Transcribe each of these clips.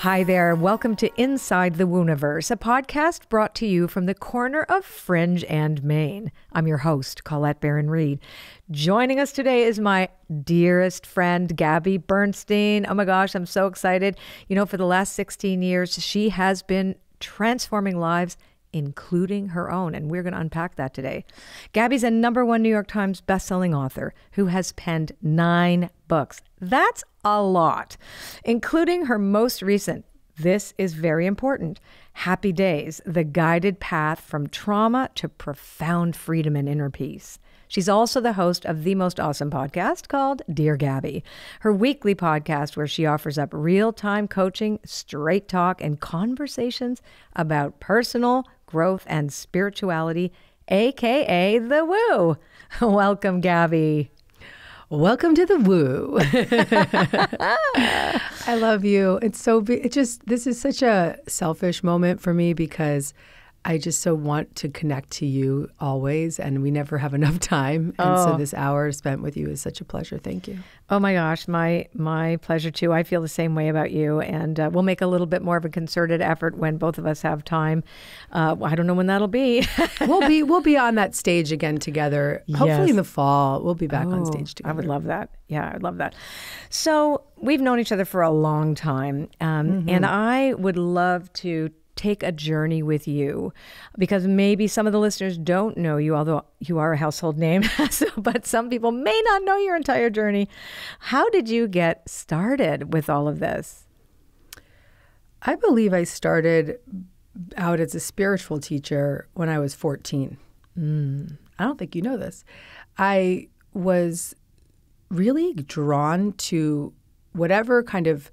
Hi there. Welcome to Inside the Wooniverse, a podcast brought to you from the corner of Fringe and Main. I'm your host, Colette Baron Reid. Joining us today is my dearest friend, Gabby Bernstein. Oh my gosh, I'm so excited. You know, for the last 16 years, she has been transforming lives including her own. And we're going to unpack that today. Gabby's a number one New York Times bestselling author who has penned nine books. That's a lot, including her most recent. This is very important. Happy Days, the guided path from trauma to profound freedom and inner peace. She's also the host of the most awesome podcast called Dear Gabby, her weekly podcast where she offers up real time coaching, straight talk, and conversations about personal growth and spirituality, aka the woo. Welcome, Gabby. Welcome to the woo. I love you. It's so, it just, this is such a selfish moment for me because I just so want to connect to you always, and we never have enough time. And Oh. so this hour spent with you is such a pleasure. Thank you. Oh my gosh, my my pleasure too. I feel the same way about you, and uh, we'll make a little bit more of a concerted effort when both of us have time. Uh, I don't know when that'll be. We'll be we'll be on that stage again together. Hopefully Yes. in the fall, we'll be back on Oh, stage together. I would love that. Yeah, I'd love that. So we've known each other for a long time, um, and I would love to take a journey with you because maybe some of the listeners don't know you, although you are a household name. so, but some people may not know your entire journey. How did you get started with all of this? I believe I started out as a spiritual teacher when I was 14. Mm. I don't think you know this. I was really drawn to whatever kind of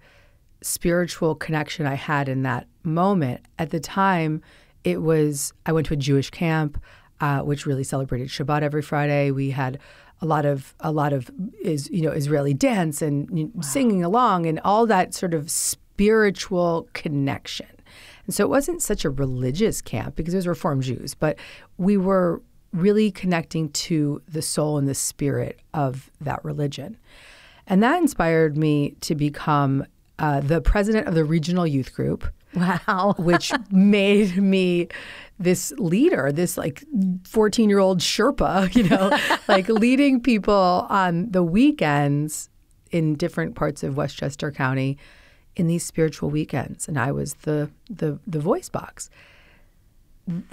spiritual connection I had in that moment. At the time, it was, I went to a Jewish camp, uh, which really celebrated Shabbat every Friday. We had a lot of a lot of is you know Israeli dance and know, singing along and all that sort of spiritual connection. And so it wasn't such a religious camp because it was Reform Jews, but we were really connecting to the soul and the spirit of that religion. And that inspired me to become uh, the president of the regional youth group, Wow. which made me this leader, this like 14 year old Sherpa, you know, like leading people on the weekends in different parts of Westchester County in these spiritual weekends. And I was the, the, the voice box.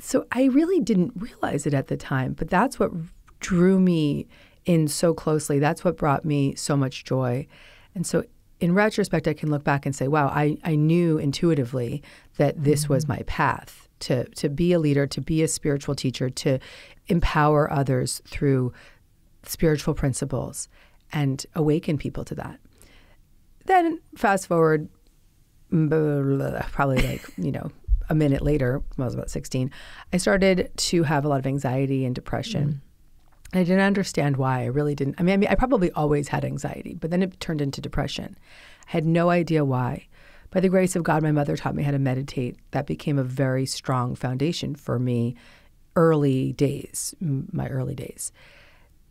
So I really didn't realize it at the time, but that's what drew me in so closely. That's what brought me so much joy. And so in retrospect, I can look back and say, wow, I, I knew intuitively that this was my path to, to be a leader, to be a spiritual teacher, to empower others through spiritual principles and awaken people to that. Then fast forward, mm, probably like, you know, a minute later, when I was about 16, I started to have a lot of anxiety and depression. And I didn't understand why. I really didn't. I mean, I mean, I probably always had anxiety, but then it turned into depression. I had no idea why. By the grace of God, my mother taught me how to meditate. That became a very strong foundation for me early days, my early days.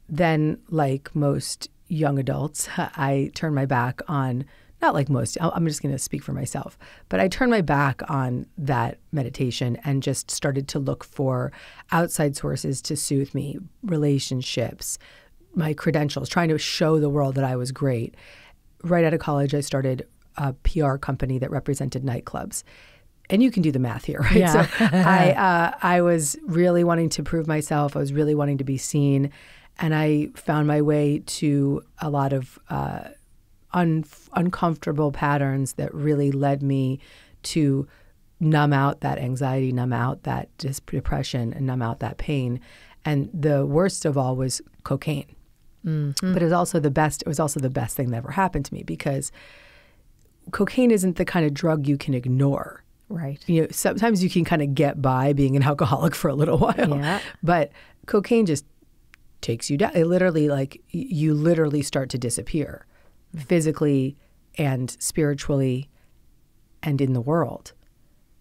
Then, like most young adults, I turned my back on, not like most, I'm just going to speak for myself, but I turned my back on that meditation and just started to look for outside sources to soothe me, relationships, my credentials, trying to show the world that I was great. Right out of college, I started a PR company that represented nightclubs. And you can do the math here, right? Yeah. So I, uh, I was really wanting to prove myself. I was really wanting to be seen. And I found my way to a lot of uh, un- uncomfortable patterns that really led me to numb out that anxiety, numb out that depression, and numb out that pain. And the worst of all was cocaine. Mm-hmm. But it was also the best. It was also the best thing that ever happened to me because cocaine isn't the kind of drug you can ignore. Right. You know, sometimes you can kind of get by being an alcoholic for a little while. Yeah. But cocaine just takes you down. It literally, like, you literally start to disappear physically and spiritually and in the world.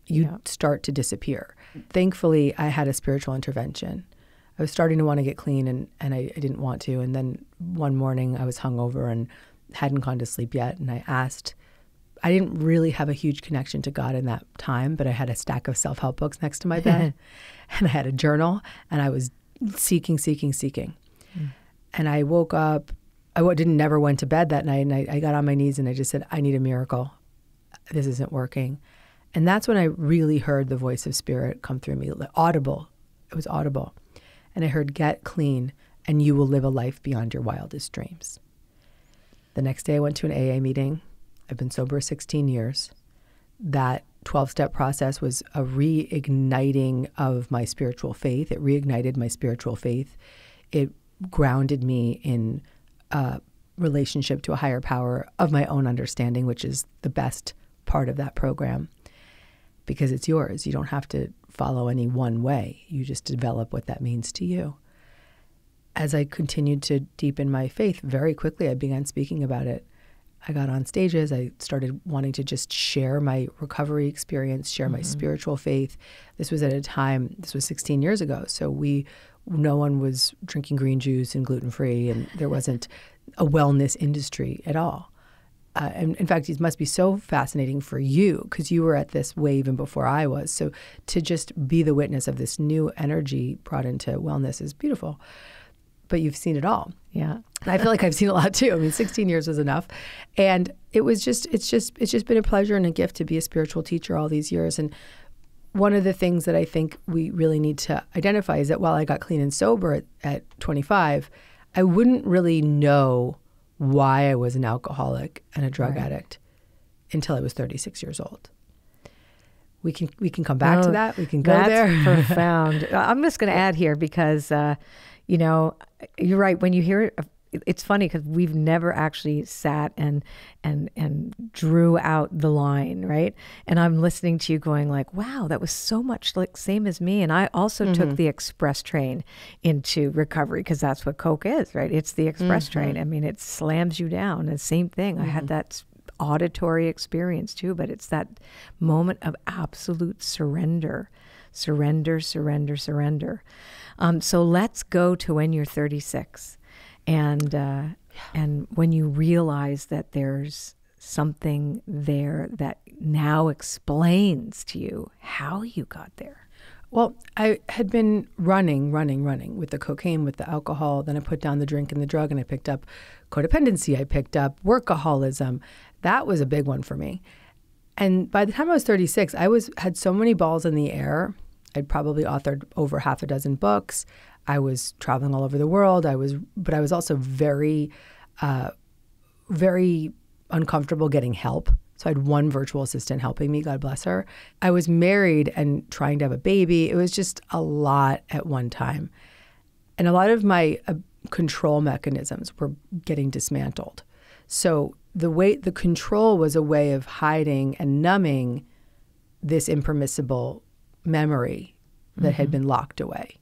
You Yeah. start to disappear. Thankfully, I had a spiritual intervention. I was starting to want to get clean and, and I, I didn't want to. And then one morning I was hungover and hadn't gone to sleep yet. And I asked I didn't really have a huge connection to God in that time, but I had a stack of self help books next to my bed, and I had a journal, and I was seeking, seeking, seeking. Mm. And I woke up. I didn't never went to bed that night, and I, I got on my knees and I just said, "I need a miracle. This isn't working." And that's when I really heard the voice of Spirit come through me, audible. It was audible, and I heard, "Get clean, and you will live a life beyond your wildest dreams." The next day, I went to an AA meeting I've been sober 16 years. That 12 step process was a reigniting of my spiritual faith. It reignited my spiritual faith. It grounded me in a relationship to a higher power of my own understanding, which is the best part of that program because it's yours. You don't have to follow any one way, you just develop what that means to you. As I continued to deepen my faith, very quickly I began speaking about it I got on stages. I started wanting to just share my recovery experience, share my mm-hmm. spiritual faith. This was at a time, this was 16 years ago. So we, no one was drinking green juice and gluten free, and there wasn't a wellness industry at all. Uh, and in fact, it must be so fascinating for you because you were at this way even before I was. So to just be the witness of this new energy brought into wellness is beautiful but you've seen it all. Yeah. I feel like I've seen a lot too. I mean, 16 years was enough. And it was just, it's just, it's just been a pleasure and a gift to be a spiritual teacher all these years. And one of the things that I think we really need to identify is that while I got clean and sober at, at 25, I wouldn't really know why I was an alcoholic and a drug right. addict until I was 36 years old. We can we can come back oh, to that. We can go that's there. profound. I'm just going to add here because uh, you know, you're right. When you hear it's funny because we've never actually sat and and and drew out the line, right? And I'm listening to you going like, "Wow, that was so much like same as me." And I also mm-hmm. took the express train into recovery because that's what Coke is, right? It's the express mm-hmm. train. I mean, it slams you down. And same thing. Mm-hmm. I had mm-hmm. that auditory experience too, but it's that moment of absolute surrender, surrender, surrender, surrender. Um, so let's go to when you're 36, and uh, and when you realize that there's something there that now explains to you how you got there. Well, I had been running, running, running with the cocaine, with the alcohol. Then I put down the drink and the drug, and I picked up codependency. I picked up workaholism. That was a big one for me. And by the time I was 36, I was had so many balls in the air I'd probably authored over half a dozen books. I was traveling all over the world. I was, but I was also very, uh, very uncomfortable getting help. So I had one virtual assistant helping me, God bless her. I was married and trying to have a baby. It was just a lot at one time. And a lot of my uh, control mechanisms were getting dismantled. So the way the control was a way of hiding and numbing this impermissible memory that mm-hmm. had been locked away.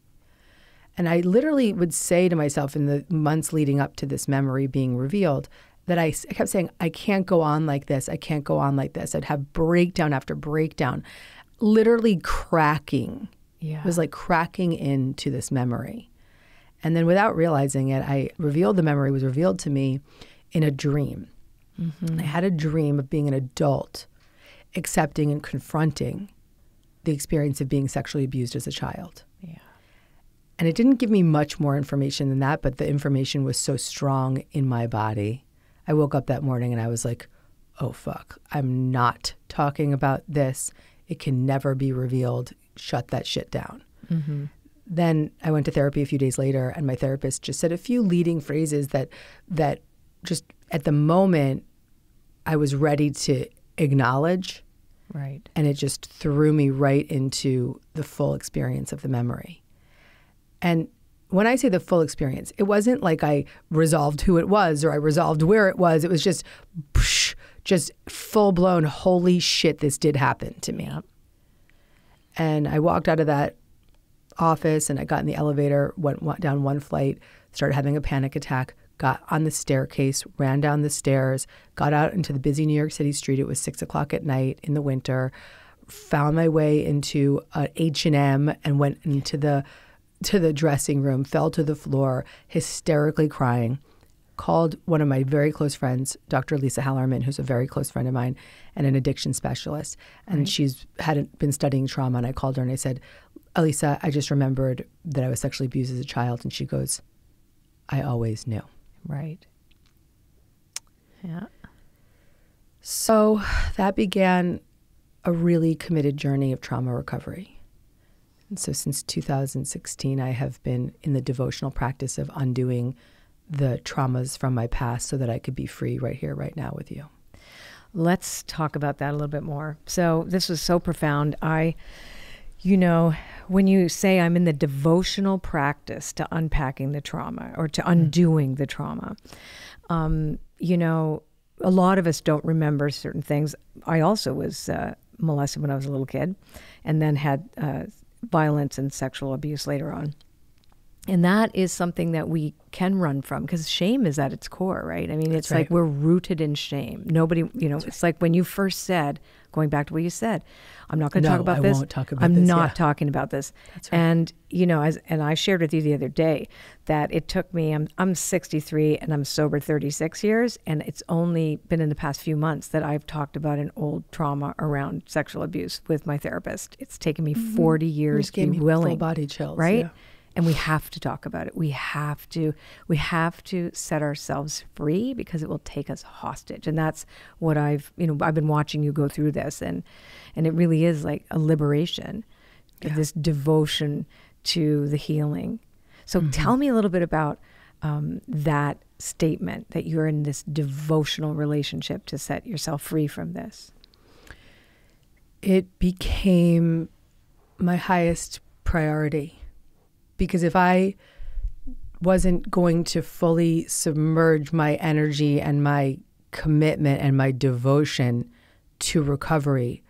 And I literally would say to myself in the months leading up to this memory being revealed that I, kept saying, I can't go on like this. I can't go on like this. I'd have breakdown after breakdown, literally cracking. Yeah. It was like cracking into this memory. And then without realizing it, I revealed the memory was revealed to me in a dream. Mm-hmm. I had a dream of being an adult, accepting and confronting the experience of being sexually abused as a child. And it didn't give me much more information than that, but the information was so strong in my body. I woke up that morning and I was like, oh, fuck, I'm not talking about this. It can never be revealed. Shut that shit down. Mm-hmm. Then I went to therapy a few days later, and my therapist just said a few leading phrases that that just at the moment I was ready to acknowledge Right. And it just threw me right into the full experience of the memory. And when I say the full experience, it wasn't like I resolved who it was or I resolved where it was. It was just, just full blown, holy shit, this did happen to me. And I walked out of that office and I got in the elevator, went, went down one flight, started having a panic attack, got on the staircase, ran down the stairs, got out into the busy New York City street. It was six o'clock at night in the winter. Found my way into an H and M and went into the to the dressing room. Fell to the floor, hysterically crying. called one of my very close friends, Dr. Lisa Hallerman, who's a very close friend of mine and an addiction specialist. And she's hadn't been studying trauma. And I called her and I said, Elisa, I just remembered that I was sexually abused as a child. And she goes, I always knew. Right. Yeah. So that began a really committed journey of trauma recovery. And so since 2016, I have been in the devotional practice of undoing the traumas from my past so that I could be free right here, right now with you. Let's talk about that a little bit more. So, this was so profound. I, you know, when you say I'm in the devotional practice to unpacking the trauma or to undoing the trauma, um, you know, a lot of us don't remember certain things. I also was uh, molested when I was a little kid and then had uh, violence and sexual abuse later on. And that is something that we can run from because shame is at its core, right? I mean, it's like we're rooted in shame. Nobody, you know, it's like when you first said, going back to what you said, I'm not going to No, talk about I this. won't talk about I'm this, not yeah. talking about this. That's right. And you know, as and I shared with you the other day that it took me. I'm I'm 63 and I'm sober 36 years, and it's only been in the past few months that I've talked about an old trauma around sexual abuse with my therapist. It's taken me mm-hmm. 40 years to be me willing, full body chills, right? yeah. And we have to talk about it. We have to we have to set ourselves free because it will take us hostage. And that's what I've, you know, I've been watching you go through this and and it really is like a liberation. This devotion to the healing. So tell me a little bit about um, that statement that you're in this devotional relationship to set yourself free from this. it became my highest priority because if I wasn't going to fully submerge my energy and my commitment and my devotion to recovery,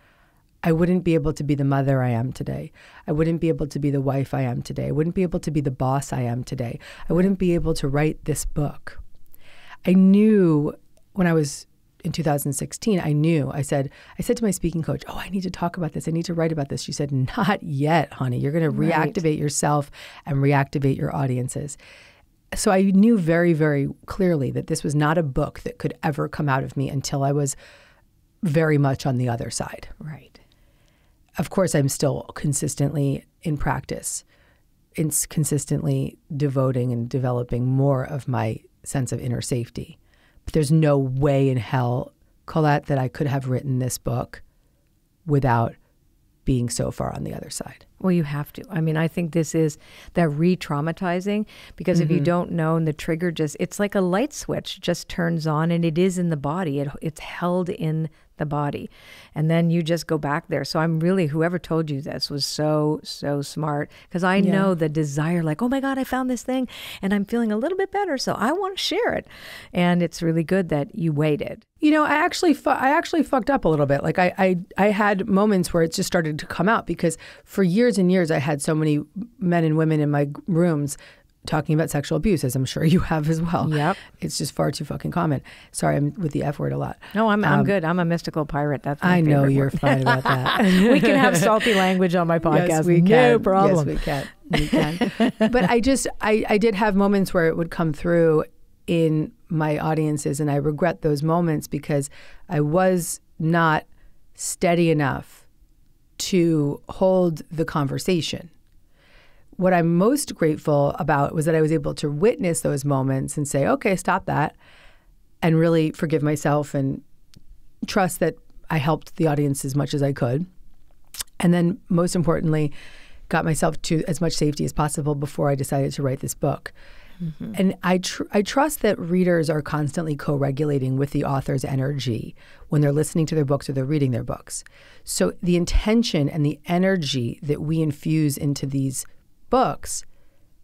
I wouldn't be able to be the mother I am today. I wouldn't be able to be the wife I am today. I wouldn't be able to be the boss I am today. I wouldn't be able to write this book. I knew when I was in 2016, I knew. I said, I said to my speaking coach, "Oh, I need to talk about this. I need to write about this." She said, "Not yet, honey. You're going to reactivate yourself and reactivate your audiences." So I knew very, very clearly that this was not a book that could ever come out of me until I was very much on the other side. Right. Of course, I'm still consistently in practice, in consistently devoting and developing more of my sense of inner safety. There's no way in hell, Colette, that I could have written this book without being so far on the other side. Well, you have to. I mean, I think this is that re traumatizing because if you mm-hmm. don't know and the trigger just, it's like a light switch just turns on and it is in the body. It, it's held in the body. And then you just go back there. So I'm really, whoever told you this was so, so smart because I Yeah. know the desire, like, oh my God, I found this thing and I'm feeling a little bit better. So I want to share it. And it's really good that you waited. You know, I actually fu- I actually fucked up a little bit. Like I, I I had moments where it just started to come out because for years and years I had so many men and women in my rooms talking about sexual abuse, as I'm sure you have as well. Yep. It's just far too fucking common. Sorry, I'm with the F word a lot. No, I'm, I'm good. I'm a mystical pirate. That's Um, I know you're word. fine about that. we can have salty language on my podcast. Yes, we no can. problem. Yes, we can. We can. but I just, I, I did have moments where it would come through in my audiences, and I regret those moments because I was not steady enough to hold the conversation. What I'm most grateful about was that I was able to witness those moments and say, okay, stop that, and really forgive myself and trust that I helped the audience as much as I could. And then, most importantly, got myself to as much safety as possible before I decided to write this book. Mm-hmm. And I, tr- I trust that readers are constantly co regulating with the author's energy when they're listening to their books or they're reading their books. So, the intention and the energy that we infuse into these books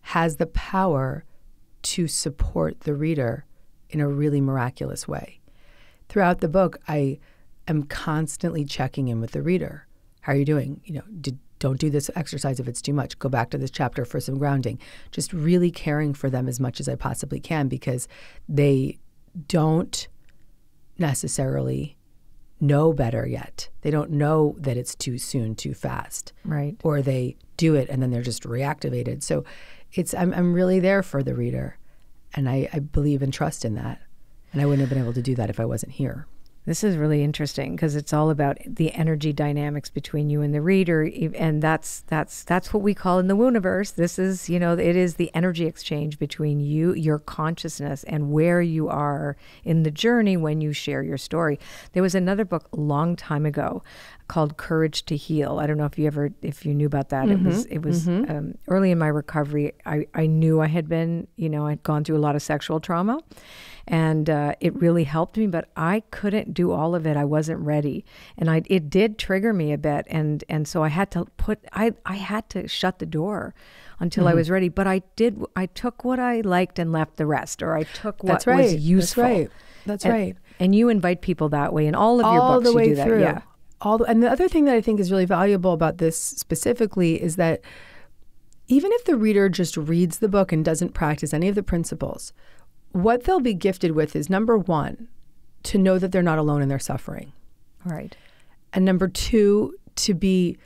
has the power to support the reader in a really miraculous way. Throughout the book, I am constantly checking in with the reader. How are you doing? You know, did, don't do this exercise if it's too much. Go back to this chapter for some grounding. Just really caring for them as much as I possibly can because they don't necessarily know better yet. They don't know that it's too soon, too fast Right. or they do it and then they're just reactivated. So it's I'm I'm really there for the reader. and I, I believe and trust in that. And I wouldn't have been able to do that if I wasn't here. This is really interesting because it's all about the energy dynamics between you and the reader, and that's that's that's what we call in the Wooniverse. This is you know it is the energy exchange between you, your consciousness, and where you are in the journey when you share your story. There was another book a long time ago called Courage to Heal. I don't know if you ever if you knew about that. It was it was um, early in my recovery. I I knew I had been you know I'd gone through a lot of sexual trauma and uh, it really helped me but i couldn't do all of it i wasn't ready and i it did trigger me a bit and and so i had to put i i had to shut the door until i was ready but i did i took what i liked and left the rest or i took what right. was useful That's right. That's and, right. and you invite people that way in all of your all books the you way do that through. yeah All the, and the other thing that I think is really valuable about this specifically is that even if the reader just reads the book and doesn't practice any of the principles, what they'll be gifted with is number one, to know that they're not alone in their suffering. right And number two, to be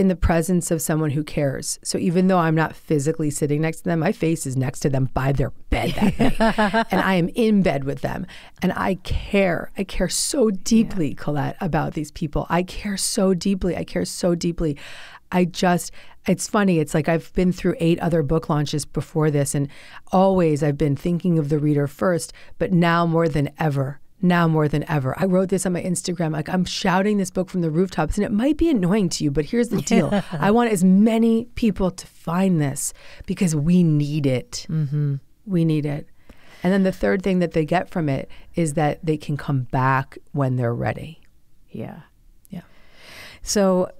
in the presence of someone who cares. So even though I'm not physically sitting next to them, my face is next to them by their bed that night. and I am in bed with them. And I care. I care so deeply, Colette, about these people. I care so deeply. I care so deeply. I just, it's funny. It's like I've been through eight other book launches before this, and always I've been thinking of the reader first, but now more than ever, now more than ever. I wrote this on my Instagram. Like, I'm shouting this book from the rooftops, and it might be annoying to you, but here's the deal I want as many people to find this because we need it. Mm-hmm. We need it. And then the third thing that they get from it is that they can come back when they're ready. yeah Yeah. So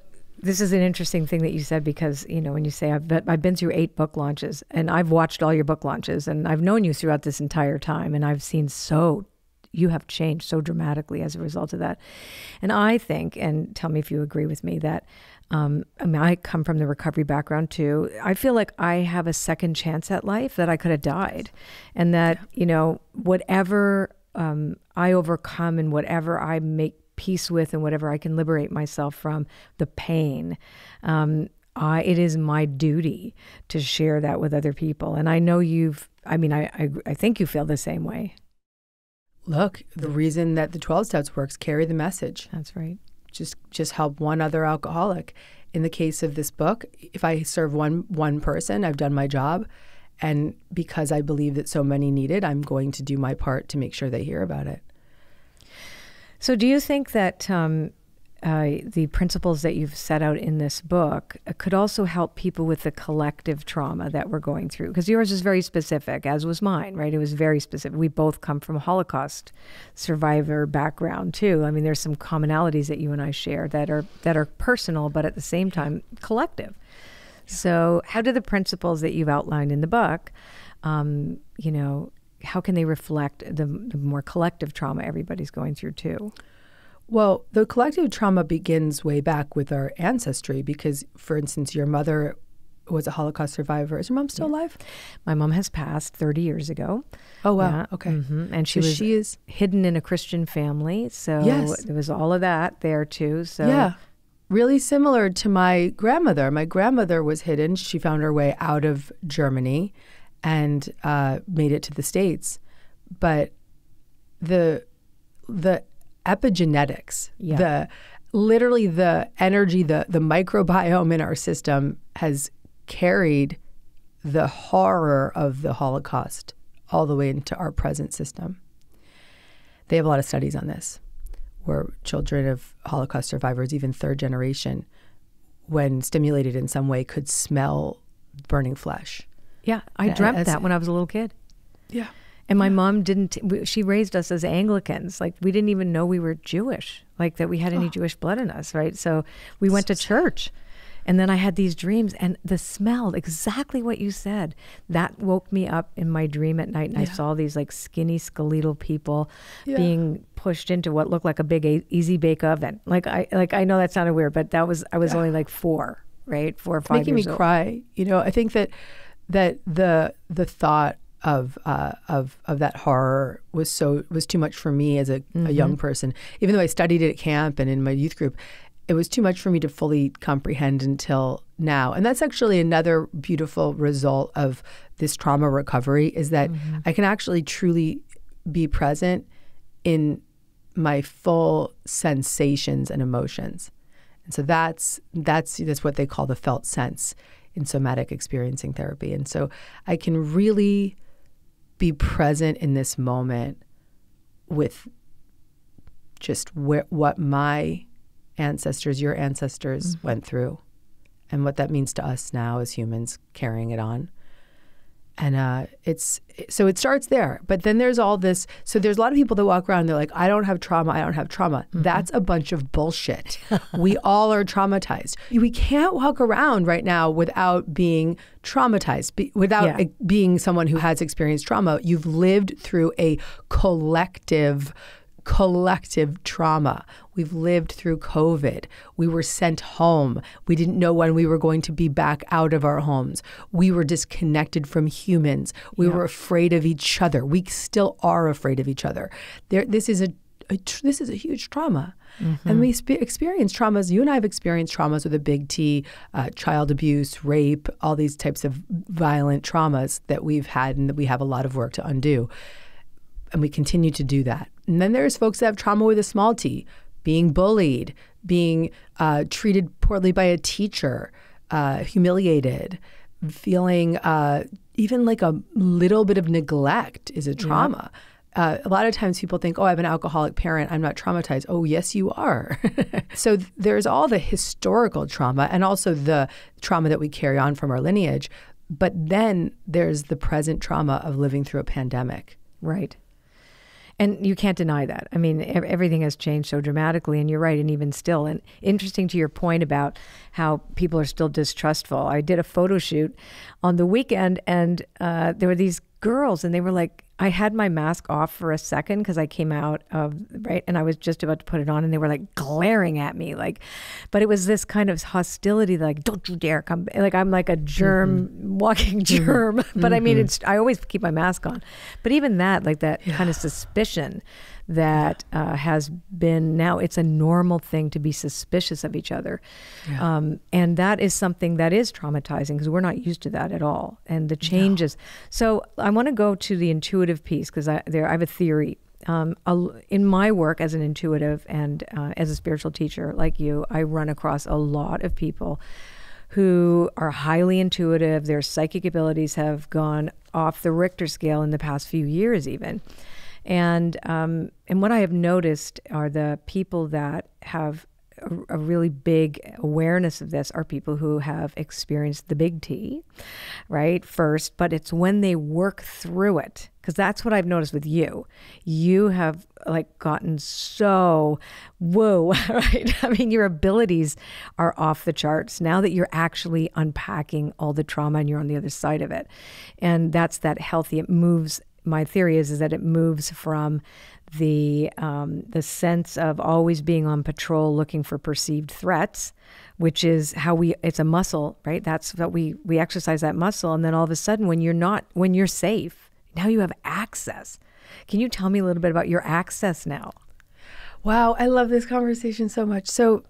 this is an interesting thing that you said because you know when you say I've been, I've been through eight book launches and I've watched all your book launches and I've known you throughout this entire time and I've seen so you have changed so dramatically as a result of that. And I think, and tell me if you agree with me, that um, I mean, I come from the recovery background too. I feel like I have a second chance at life that I could have died, and that you know whatever um, I overcome and whatever I make peace with and whatever I can liberate myself from the pain. Um, I, it is my duty to share that with other people. And I know you've, I mean, I, I, I think you feel the same way. Look, the reason that the 12 steps works, carry the message. That's right. Just just help one other alcoholic. In the case of this book, if I serve one one person, I've done my job. And because I believe that so many need it, I'm going to do my part to make sure they hear about it. So, do you think that um, uh, the principles that you've set out in this book uh, could also help people with the collective trauma that we're going through? Because yours is very specific, as was mine, right? It was very specific. We both come from a Holocaust survivor background too. I mean, there's some commonalities that you and I share that are that are personal, but at the same time collective. So, how do the principles that you've outlined in the book, um, you know, how can they reflect the, the more collective trauma everybody's going through too? Well, the collective trauma begins way back with our ancestry because, for instance, your mother was a Holocaust survivor. Is your mom still alive? My mom has passed 30 years ago. Oh, wow. Yeah. Okay. Mhm. And she So was she is, hidden in a Christian family. So Yes. there was all of that there too. So yeah, really similar to my grandmother. My grandmother was hidden. She found her way out of Germany and uh, made it to the States. But the, the epigenetics, Yeah. the literally the energy, the, the microbiome in our system has carried the horror of the Holocaust all the way into our present system. They have a lot of studies on this, where children of Holocaust survivors, even third generation, when stimulated in some way, could smell burning flesh. Yeah, I Yeah, dreamt that when I was a little kid. Yeah. And my mom didn't, she raised us as Anglicans. Like we didn't even know we were Jewish, like that we had any oh. Jewish blood in us, right? So we went to church. And then I had these dreams, and the smell, exactly what you said, that woke me up in my dream at night. And I saw these like skinny, skeletal people Yeah. being pushed into what looked like a big a- easy bake oven. Like I, like I know that sounded weird, but that was I was only like four, right? Four or five making me old. cry. You know, I think that that the the thought of uh, of of that horror was so was too much for me as a, a young person. Even though I studied it at camp and in my youth group, it was too much for me to fully comprehend until now. And that's actually another beautiful result of this trauma recovery is that mm-hmm. I can actually truly be present in my full sensations and emotions. And so that's that's that's what they call the felt sense in somatic experiencing therapy. And so I can really be present in this moment with just where, what my ancestors, your ancestors mm-hmm. went through, and what that means to us now as humans carrying it on. And uh, it's so it starts there, but then there's all this. So there's a lot of people that walk around. They're like, "I don't have trauma. I don't have trauma." Mm-hmm. That's a bunch of bullshit. we all are traumatized. We can't walk around right now without being traumatized, be, without yeah. being someone who has experienced trauma. You've lived through a collective collective trauma. We've lived through COVID. We were sent home. We didn't know when we were going to be back out of our homes. We were disconnected from humans. We yeah. were afraid of each other. We still are afraid of each other. There, this is a, a this is a huge trauma. Mm-hmm. And we spe- experience traumas. You and I have experienced traumas with a big T, uh, child abuse, rape, all these types of violent traumas that we've had and that we have a lot of work to undo. And we continue to do that. And then there's folks that have trauma with a small t, being bullied, being uh, treated poorly by a teacher, uh, humiliated, feeling uh, even like a little bit of neglect is a trauma. Yeah. Uh, a lot of times people think, oh, I have an alcoholic parent. I'm not traumatized. Oh, yes, you are. so th- there's all the historical trauma and also the trauma that we carry on from our lineage. But then there's the present trauma of living through a pandemic. Right. And you can't deny that. I mean, everything has changed so dramatically, and you're right. And even still, and interesting to your point about how people are still distrustful. I did a photo shoot on the weekend, and uh, there were these girls, and they were like, I had my mask off for a second because I came out of right and I was just about to put it on and they were like glaring at me like but it was this kind of hostility like don't you dare come like I'm like a germ mm-hmm. walking mm-hmm. germ mm-hmm. but I mean mm-hmm. it's I always keep my mask on but even that like that yeah. kind of suspicion that uh, has been now it's a normal thing to be suspicious of each other. Yeah. um, and that is something that is traumatizing because we're not used to that at all. And the changes. No. so i want to go to the intuitive piece because I, there i have a theory. Um, in my work as an intuitive and uh, as a spiritual teacher like you i run across a lot of people who are highly intuitive. Their psychic abilities have gone off the richter scale in the past few years even and um, and what I have noticed are the people that have a, a, really big awareness of this are people who have experienced the big T, right? First, but it's when they work through it because that's what I've noticed with you. You have like gotten so whoa, right? I mean, your abilities are off the charts now that you're actually unpacking all the trauma and you're on the other side of it. And that's that healthy, it moves my theory is is that it moves from the um, the sense of always being on patrol, looking for perceived threats, which is how we it's a muscle, right? That's what we we exercise that muscle, and then all of a sudden, when you're not when you're safe, now you have access. Can you tell me a little bit about your access now? Wow, I love this conversation so much. So,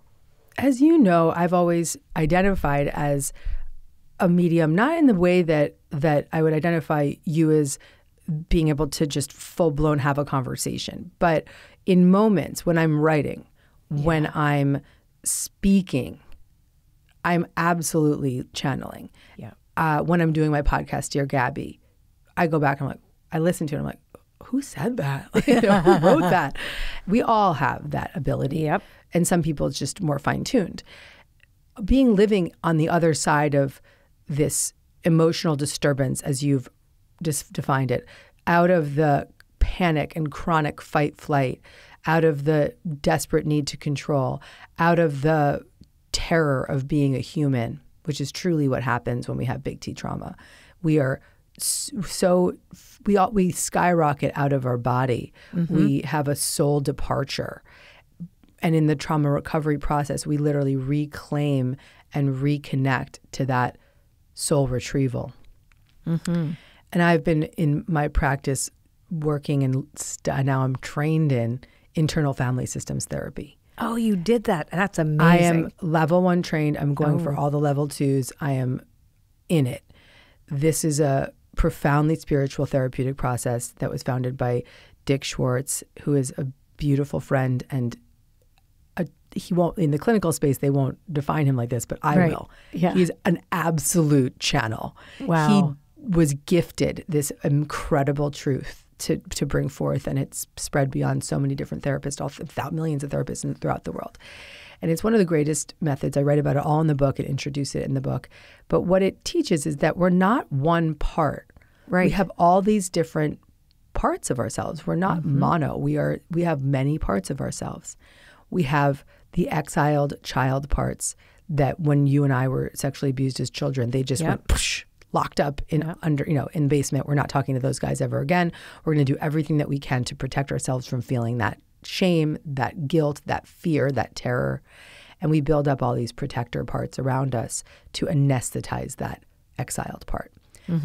as you know, I've always identified as a medium, not in the way that that I would identify you as being able to just full blown have a conversation. But in moments when I'm writing, yeah. when I'm speaking, I'm absolutely channeling. Yeah. Uh, when I'm doing my podcast, Dear Gabby, I go back and I'm like, I listen to it. I'm like, who said that? you know, who wrote that? We all have that ability. Yep. And some people it's just more fine tuned. Being living on the other side of this emotional disturbance, as you've just defined it, out of the panic and chronic fight flight, out of the desperate need to control, out of the terror of being a human, which is truly what happens when we have big T trauma. We are so we all, we skyrocket out of our body. Mm-hmm. We have a soul departure. And in the trauma recovery process, we literally reclaim and reconnect to that soul retrieval. Mm-hmm. And I've been in my practice working and st- uh, now I'm trained in internal family systems therapy. Oh, you did that. That's amazing. I am level one trained. I'm going for Oh. all the level twos. I am in it. This is a profoundly spiritual therapeutic process that was founded by Dick Schwartz, who is a beautiful friend and a, he won't in the clinical space they won't define him like this, but I Right. will. Yeah. He's an absolute channel. Wow. He was gifted this incredible truth to, to bring forth, and it's spread beyond so many different therapists, all thou- millions of therapists in, throughout the world. And it's one of the greatest methods. I write about it all in the book and introduce it in the book. But what it teaches is that we're not one part. Right. We have all these different parts of ourselves. We're not Mm-hmm. mono. We are we have many parts of ourselves. We have the exiled child parts that when you and I were sexually abused as children, they just Yep. went poosh, locked up in under, you know, in the basement. We're not talking to those guys ever again. We're going to do everything that we can to protect ourselves from feeling that shame, that guilt, that fear, that terror. And we build up all these protector parts around us to anesthetize that exiled part.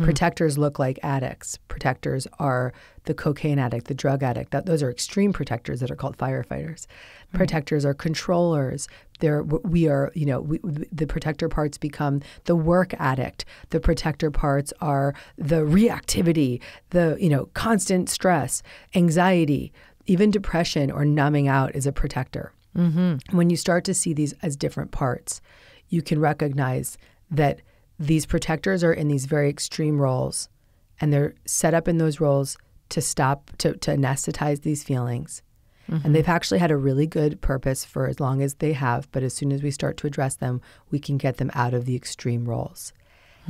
Protectors look like addicts. Protectors are the cocaine addict, the drug addict. That, those are extreme protectors that are called firefighters. Protectors are controllers. They're, we are, you know, we, the protector parts become the work addict. The protector parts are the reactivity, the, you know, constant stress, anxiety, even depression or numbing out is a protector. Mm-hmm. When you start to see these as different parts, you can recognize that these protectors are in these very extreme roles and they're set up in those roles to stop to, to anesthetize these feelings and mm-hmm. they've actually had a really good purpose for as long as they have but as soon as we start to address them we can get them out of the extreme roles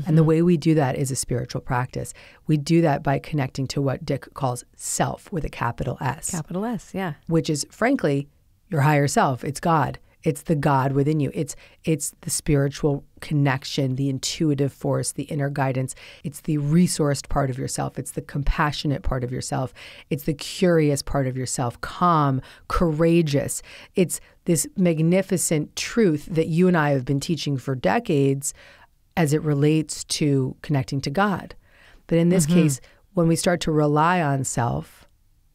and the mm-hmm. way we do that is a spiritual practice we do that by connecting to what dick calls self with a capital s Capital S, yeah. which is frankly your higher self. It's God. It's the God within you. It's it's the spiritual connection, the intuitive force, the inner guidance. It's the resourced part of yourself. It's the compassionate part of yourself. It's the curious part of yourself, calm, courageous. It's this magnificent truth that you and I have been teaching for decades as it relates to connecting to God. But in this mm-hmm. case, when we start to rely on self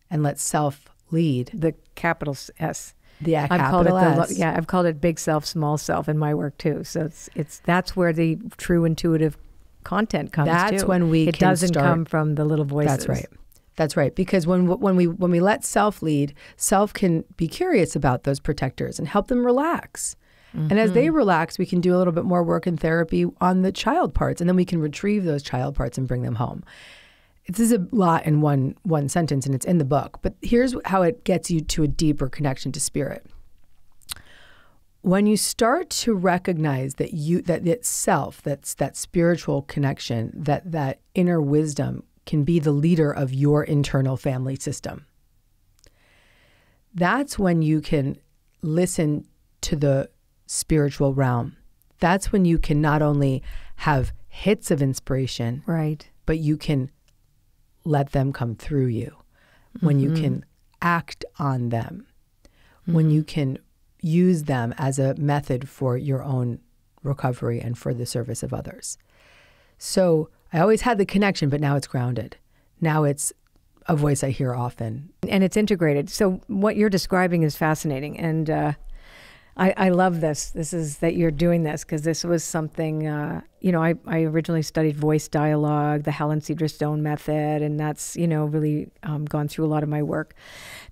and let self lead, The capital S. the I've called it the yeah, I've called it big self, small self in my work too. So it's it's that's where the true intuitive content comes. That's too. when we it doesn't start- come from the little voices. That's right. That's right. Because when when we when we let self lead, self can be curious about those protectors and help them relax. And as Mm-hmm. they relax, we can do a little bit more work in therapy on the child parts, and then we can retrieve those child parts and bring them home. This is a lot in one one sentence, and it's in the book. But here's how it gets you to a deeper connection to spirit. When you start to recognize that you that that self, that's that spiritual connection, that that inner wisdom can be the leader of your internal family system. That's when you can listen to the spiritual realm. That's when you can not only have hits of inspiration, Right. but you can let them come through you. When you can act on them, when you can use them as a method for your own recovery and for the service of others. So I always had the connection, but now it's grounded. Now it's a voice I hear often. and it's integrated. So what you're describing is fascinating, and uh, I, I love this. This is that you're doing this because this was something. Uh, you know, I, I originally studied voice dialogue, the Hal and Sidra Stone method, and that's you know really um, gone through a lot of my work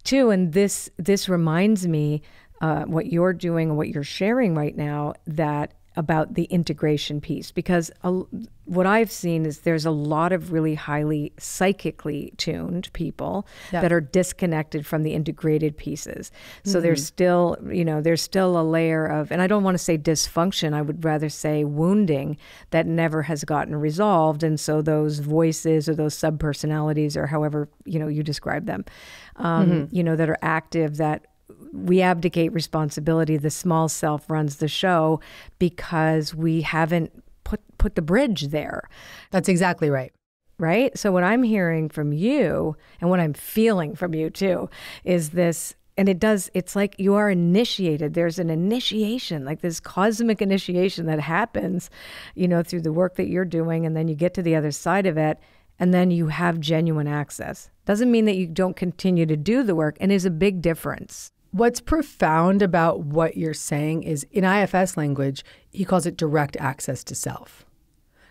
too. And this this reminds me uh, what you're doing and what you're sharing right now that about the integration piece because a, what I've seen is there's a lot of really highly psychically tuned people Yeah. that are disconnected from the integrated pieces. So there's still, you know, there's still a layer of, and I don't want to say dysfunction, I would rather say wounding that never has gotten resolved. And so those voices or those subpersonalities or however, you know, you describe them, um, you know, that are active that we abdicate responsibility. The small self runs the show because we haven't put put the bridge there, That's exactly right. right? So what I'm hearing from you and what I'm feeling from you too is this and it does it's like you are initiated there's an initiation like this cosmic initiation that happens you know through the work that you're doing and then you get to the other side of it and then you have genuine access doesn't mean that you don't continue to do the work and is a big difference what's profound about what you're saying is in IFS language, he calls it direct access to self.